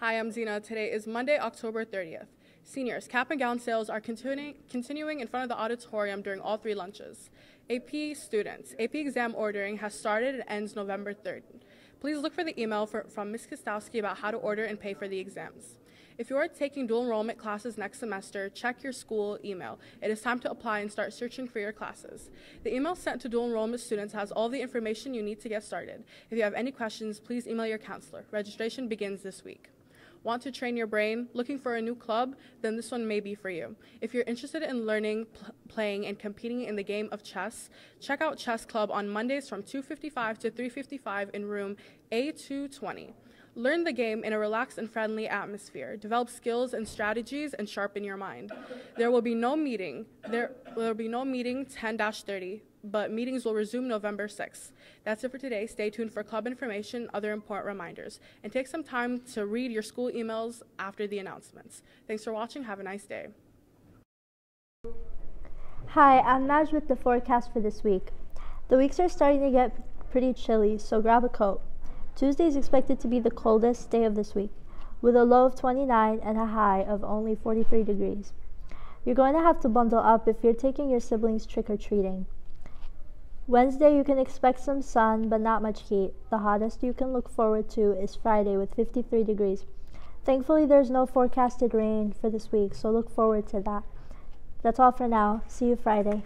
Hi, I'm Zena. Today is Monday, October 30th. Seniors, cap and gown sales are continuing, continuing in front of the auditorium during all three lunches. AP students, AP exam ordering has started and ends November 3rd. Please look for the email for, from Ms. Kostowski about how to order and pay for the exams. If you are taking dual enrollment classes next semester, check your school email. It is time to apply and start searching for your classes. The email sent to dual enrollment students has all the information you need to get started. If you have any questions, please email your counselor. Registration begins this week. Want to train your brain? Looking for a new club? Then this one may be for you. If you're interested in learning, pl- playing, and competing in the game of chess, check out Chess Club on Mondays from 2:55 to 3:55 in room A220. Learn the game in a relaxed and friendly atmosphere. Develop skills and strategies and sharpen your mind. There will be no meeting. There will be no meeting 10-30, but meetings will resume November 6th. That's it for today. Stay tuned for club information, other important reminders, and take some time to read your school emails after the announcements. Thanks for watching. Have a nice day. Hi, I'm Naj with the forecast for this week. The weeks are starting to get pretty chilly, so grab a coat. Tuesday is expected to be the coldest day of this week, with a low of 29 and a high of only 43 degrees. You're going to have to bundle up if you're taking your siblings trick or treating. Wednesday, you can expect some sun, but not much heat. The hottest you can look forward to is Friday with 53 degrees. Thankfully, there's no forecasted rain for this week, so look forward to that. That's all for now. See you Friday.